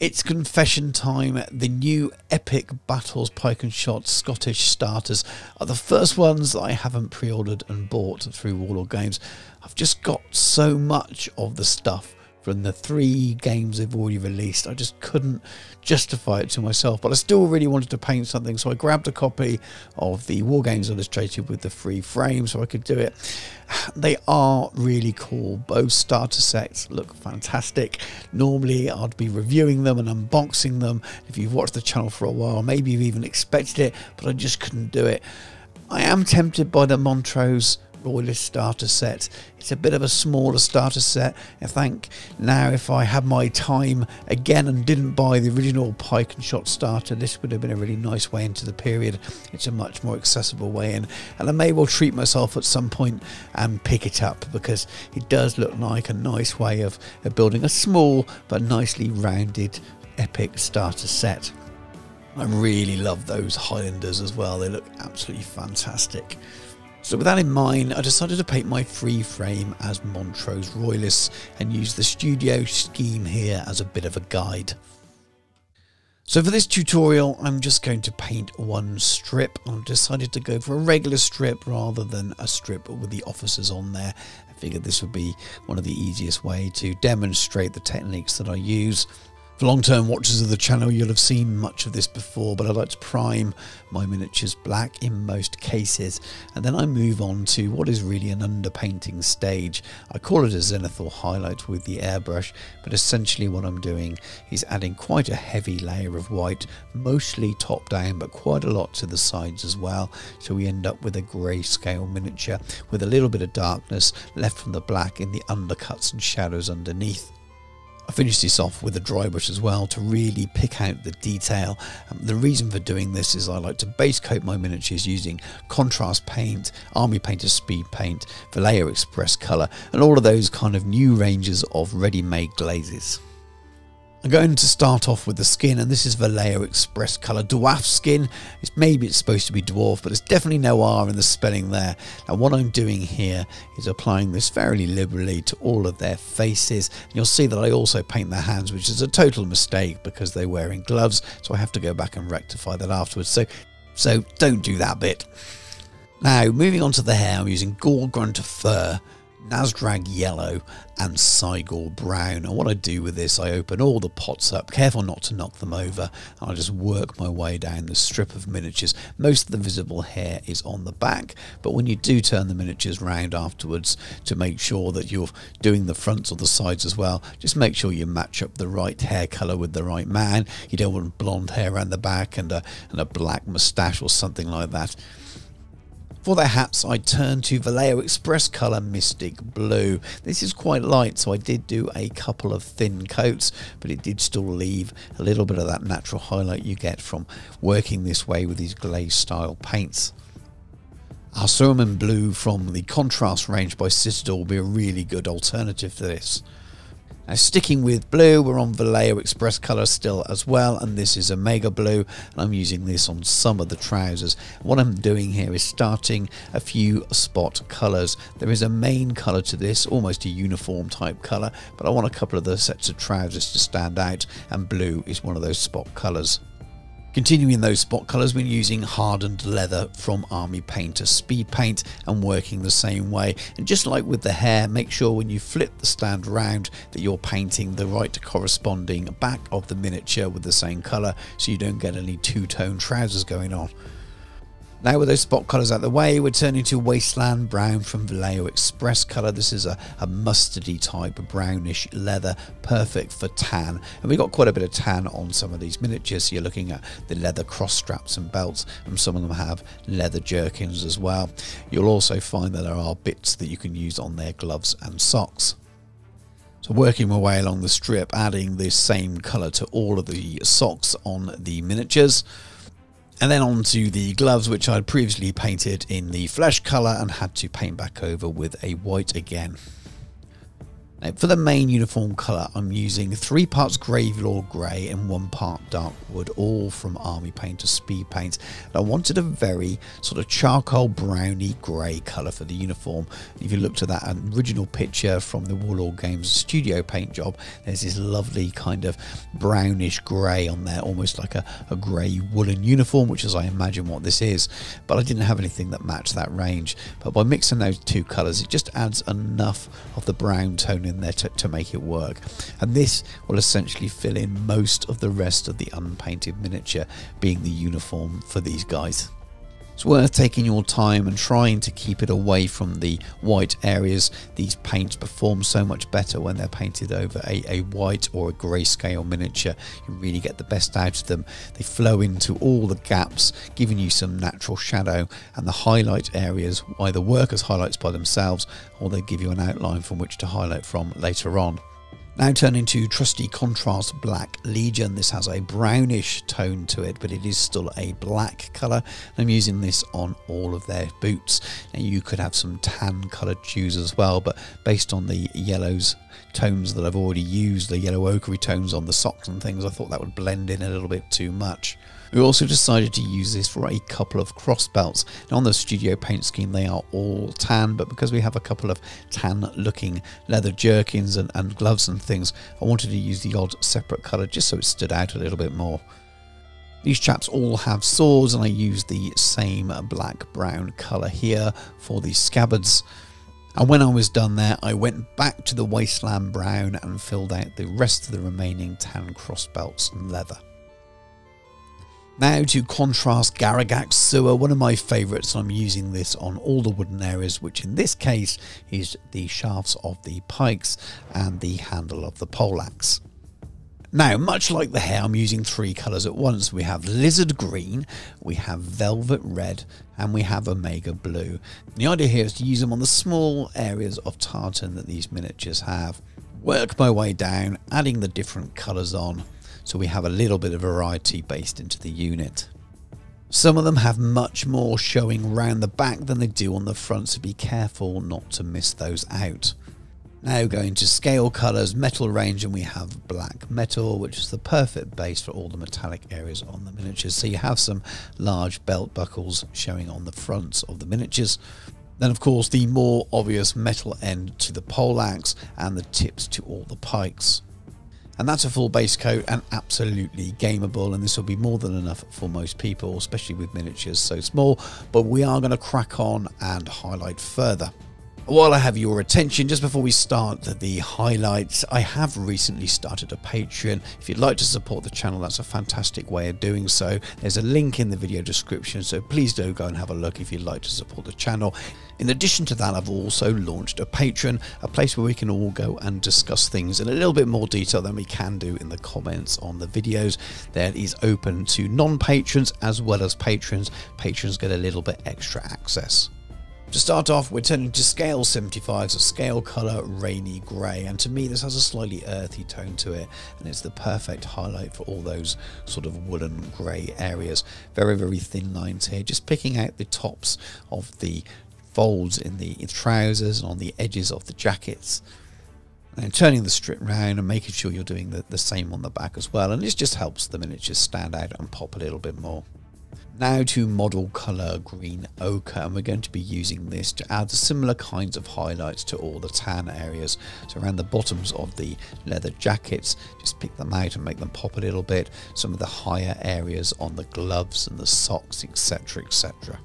It's confession time. The new Epic Battles Pike and Shotte Scottish starters are the first ones that I haven't pre ordered and bought through Warlord Games. I've just got so much of the stuff from the three games they've already released. I just couldn't justify it to myself, but I still really wanted to paint something, so I grabbed a copy of the Wargames Illustrated with the free frame so I could do it. They are really cool. Both starter sets look fantastic. Normally, I'd be reviewing them and unboxing them. If you've watched the channel for a while, maybe you've even expected it, but I just couldn't do it. I am tempted by the Montrose Royalist starter set. It's a bit of a smaller starter set. I think now if I had my time again and didn't buy the original Pike and Shotte starter, this would have been a really nice way into the period. It's a much more accessible way in. And I may well treat myself at some point and pick it up because it does look like a nice way of, of building a small but nicely rounded epic starter set. I really love those Highlanders as well. They look absolutely fantastic. So with that in mind, I decided to paint my free frame as Montrose Royalists and use the studio scheme here as a bit of a guide. So for this tutorial, I'm just going to paint one strip. I've decided to go for a regular strip rather than a strip with the officers on there. I figured this would be one of the easiest way to demonstrate the techniques that I use. For long-term watchers of the channel, you'll have seen much of this before, but I like to prime my miniatures black in most cases, and then I move on to what is really an underpainting stage. I call it a zenithal highlight with the airbrush, but essentially what I'm doing is adding quite a heavy layer of white, mostly top down, but quite a lot to the sides as well, so we end up with a grayscale miniature with a little bit of darkness left from the black in the undercuts and shadows underneath. I finished this off with a dry brush as well to really pick out the detail. Um, the reason for doing this is I like to base coat my miniatures using contrast paint, Army Painter Speed Paint, Vallejo Express Colour and all of those kind of new ranges of ready-made glazes. I'm going to start off with the skin and this is Vallejo Express colour dwarf skin. It's maybe it's supposed to be dwarf but there's definitely no R in the spelling there. Now what I'm doing here is applying this fairly liberally to all of their faces. And you'll see that I also paint their hands which is a total mistake because they're wearing gloves so I have to go back and rectify that afterwards. So, so don't do that bit. Now moving on to the hair I'm using Gore-Grunta Fur Nazdreg yellow and Cygor brown. And what I do with this, I open all the pots up, careful not to knock them over, and I just work my way down the strip of miniatures. Most of the visible hair is on the back, but when you do turn the miniatures round afterwards to make sure that you're doing the fronts or the sides as well, just make sure you match up the right hair colour with the right man. You don't want blonde hair around the back and a, and a black moustache or something like that. For the hats, I turned to Vallejo Express Colour Mystic Blue. This is quite light, so I did do a couple of thin coats, but it did still leave a little bit of that natural highlight you get from working this way with these glaze style paints. Asurmen Blue from the Contrast range by Citadel will be a really good alternative to this. Now sticking with blue, we're on Vallejo Express colour still as well, and this is Omega Blue, and I'm using this on some of the trousers. What I'm doing here is starting a few spot colours. There is a main colour to this, almost a uniform type colour, but I want a couple of the sets of trousers to stand out, and blue is one of those spot colours. Continuing those spot colours, we're using hardened leather from Army Painter Speed Paint and working the same way. And just like with the hair, make sure when you flip the stand round that you're painting the right corresponding back of the miniature with the same colour so you don't get any two-tone trousers going on. Now with those spot colours out the way, we're turning to Wasteland Brown from Vallejo Express colour. This is a, a mustardy type brownish leather, perfect for tan. And we've got quite a bit of tan on some of these miniatures. So you're looking at the leather cross straps and belts, and some of them have leather jerkins as well. You'll also find that there are bits that you can use on their gloves and socks. So working my way along the strip, adding this same colour to all of the socks on the miniatures. And then on to the gloves, which I'd previously painted in the flesh colour and had to paint back over with a white again. Now, for the main uniform colour, I'm using three parts Gravelord Grey and one part Dark Wood, all from Army Painter Speed Paint. And I wanted a very sort of charcoal browny grey colour for the uniform. If you looked at that original picture from the Warlord Games studio paint job, there's this lovely kind of brownish grey on there, almost like a, a grey woolen uniform, which is I imagine what this is. But I didn't have anything that matched that range. But by mixing those two colours, it just adds enough of the brown tone in there to, to make it work. And this will essentially fill in most of the rest of the unpainted miniature being the uniform for these guys. It's worth taking your time and trying to keep it away from the white areas. These paints perform so much better when they're painted over a, a white or a grayscale miniature. You really get the best out of them. They flow into all the gaps, giving you some natural shadow, and the highlight areas either work as highlights by themselves or they give you an outline from which to highlight from later on. Now turning to trusty contrast black legion. This has a brownish tone to it, but it is still a black colour. I'm using this on all of their boots. Now you could have some tan coloured shoes as well, but based on the yellows tones that I've already used, the yellow ochre tones on the socks and things, I thought that would blend in a little bit too much. We also decided to use this for a couple of cross belts. Now on the studio paint scheme they are all tan, but because we have a couple of tan looking leather jerkins and, and gloves and things, I wanted to use the odd separate colour just so it stood out a little bit more. These chaps all have swords and I used the same black brown colour here for the scabbards. And when I was done there, I went back to the Wasteland Brown and filled out the rest of the remaining tan cross belts and leather. Now to contrast Garaghak's Sewer, one of my favourites, I'm using this on all the wooden areas, which in this case is the shafts of the pikes and the handle of the poleaxe. Now, much like the hair, I'm using three colours at once. We have lizard green, we have velvet red, and we have omega blue. The idea here is to use them on the small areas of tartan that these miniatures have. Work my way down, adding the different colours on so we have a little bit of variety based into the unit. Some of them have much more showing round the back than they do on the front, so be careful not to miss those out. Now going to scale colours, metal range, and we have black metal, which is the perfect base for all the metallic areas on the miniatures. So you have some large belt buckles showing on the fronts of the miniatures. Then of course the more obvious metal end to the poleaxe and the tips to all the pikes and that's a full base coat and absolutely gameable and this will be more than enough for most people especially with miniatures so small but we are going to crack on and highlight further while I have your attention, just before we start the highlights, I have recently started a Patreon. If you'd like to support the channel, that's a fantastic way of doing so. There's a link in the video description, so please do go and have a look if you'd like to support the channel. In addition to that, I've also launched a Patreon, a place where we can all go and discuss things in a little bit more detail than we can do in the comments on the videos. That is open to non-patrons as well as patrons. Patrons get a little bit extra access. To start off, we're turning to scale 75, so scale colour rainy grey, and to me this has a slightly earthy tone to it, and it's the perfect highlight for all those sort of woolen grey areas. Very, very thin lines here, just picking out the tops of the folds in the trousers and on the edges of the jackets. And turning the strip round and making sure you're doing the, the same on the back as well, and this just helps the miniatures stand out and pop a little bit more. Now to model color green ochre and we're going to be using this to add similar kinds of highlights to all the tan areas. So around the bottoms of the leather jackets, just pick them out and make them pop a little bit. Some of the higher areas on the gloves and the socks etc etc.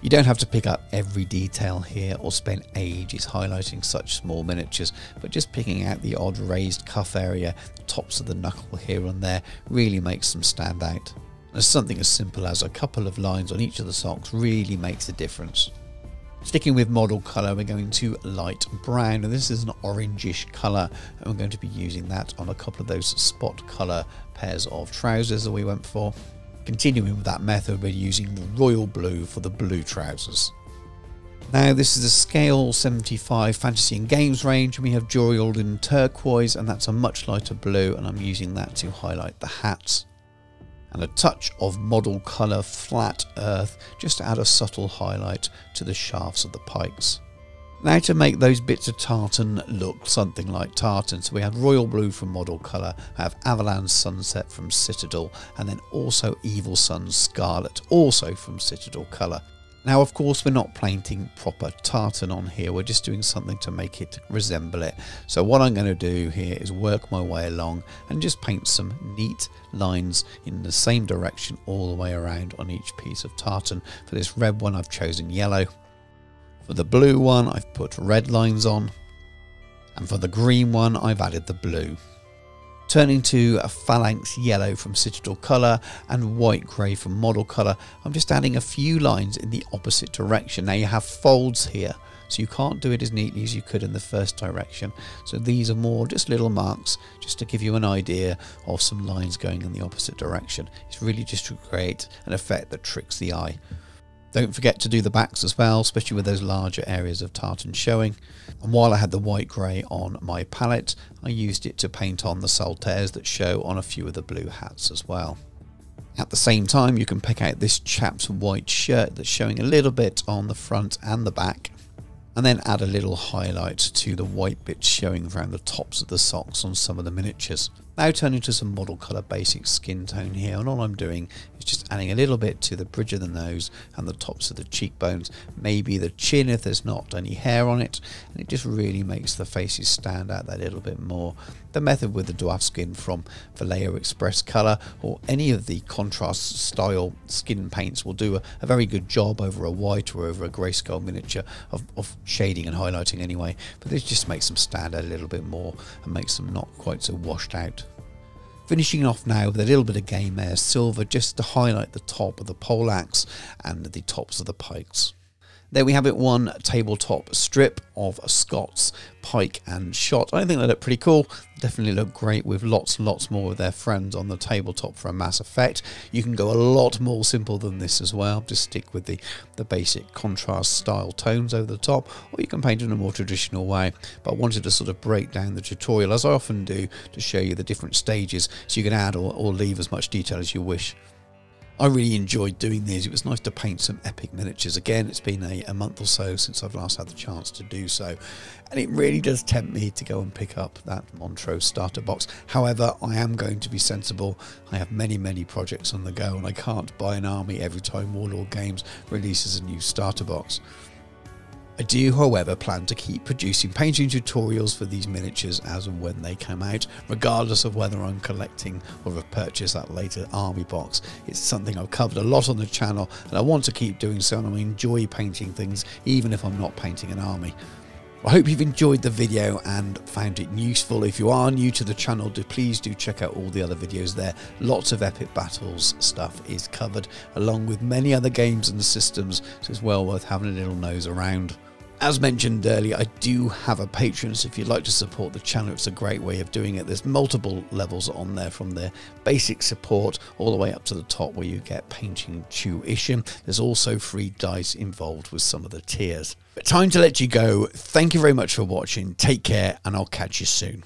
You don't have to pick up every detail here or spend ages highlighting such small miniatures, but just picking out the odd raised cuff area, the tops of the knuckle here and there really makes them stand out. Something as simple as a couple of lines on each of the socks really makes a difference. Sticking with model colour, we're going to light brown, and this is an orangish colour, and we're going to be using that on a couple of those spot colour pairs of trousers that we went for. Continuing with that method, we're using the royal blue for the blue trousers. Now this is a scale 75 fantasy and games range and we have Joriald in turquoise and that's a much lighter blue and I'm using that to highlight the hats and a touch of model colour flat earth just to add a subtle highlight to the shafts of the pikes. Now to make those bits of tartan look something like tartan. So we have Royal Blue from Model Colour, I have Averland Sunset from Citadel, and then also Evil Sunz Scarlet, also from Citadel Colour. Now, of course, we're not painting proper tartan on here. We're just doing something to make it resemble it. So what I'm going to do here is work my way along and just paint some neat lines in the same direction all the way around on each piece of tartan. For this red one, I've chosen yellow. For the blue one, I've put red lines on. And for the green one, I've added the blue. Turning to a phalanx yellow from Citadel Colour and white grey from Model Colour, I'm just adding a few lines in the opposite direction. Now you have folds here, so you can't do it as neatly as you could in the first direction. So these are more just little marks, just to give you an idea of some lines going in the opposite direction. It's really just to create an effect that tricks the eye. Don't forget to do the backs as well, especially with those larger areas of tartan showing. And while I had the white grey on my palette, I used it to paint on the saltires that show on a few of the blue hats as well. At the same time, you can pick out this chap's white shirt that's showing a little bit on the front and the back and then add a little highlight to the white bits showing around the tops of the socks on some of the miniatures. Now turning to some model colour basic skin tone here and all I'm doing is just adding a little bit to the bridge of the nose and the tops of the cheekbones, maybe the chin if there's not any hair on it and it just really makes the faces stand out that little bit more. The method with the dwarf skin from Vallejo Express Colour or any of the contrast style skin paints will do a, a very good job over a white or over a grayscale miniature of, of shading and highlighting anyway but this just makes them stand out a little bit more and makes them not quite so washed out. Finishing off now with a little bit of Game Air Silver just to highlight the top of the pole axe and the tops of the pikes. There we have it, one tabletop strip of Scots, Pike and Shotte. I think they look pretty cool. Definitely look great with lots and lots more of their friends on the tabletop for a mass effect. You can go a lot more simple than this as well. Just stick with the, the basic contrast style tones over the top, or you can paint in a more traditional way. But I wanted to sort of break down the tutorial, as I often do, to show you the different stages so you can add or, or leave as much detail as you wish. I really enjoyed doing these. It was nice to paint some epic miniatures. Again, it's been a, a, month or so since I've last had the chance to do so. And it really does tempt me to go and pick up that Montrose starter box. However, I am going to be sensible. I have many, many projects on the go and I can't buy an army every time Warlord Games releases a new starter box. I do, however, plan to keep producing painting tutorials for these miniatures as and when they come out, regardless of whether I'm collecting or have purchased that later army box. It's something I've covered a lot on the channel and I want to keep doing so and I enjoy painting things even if I'm not painting an army. I hope you've enjoyed the video and found it useful. If you are new to the channel, do please do check out all the other videos there. Lots of epic battles stuff is covered, along with many other games and systems, so it's well worth having a little nose around. As mentioned earlier, I do have a Patreon, so if you'd like to support the channel, it's a great way of doing it. There's multiple levels on there from the basic support all the way up to the top where you get painting tuition. There's also free dice involved with some of the tiers. But time to let you go. Thank you very much for watching. Take care, and I'll catch you soon.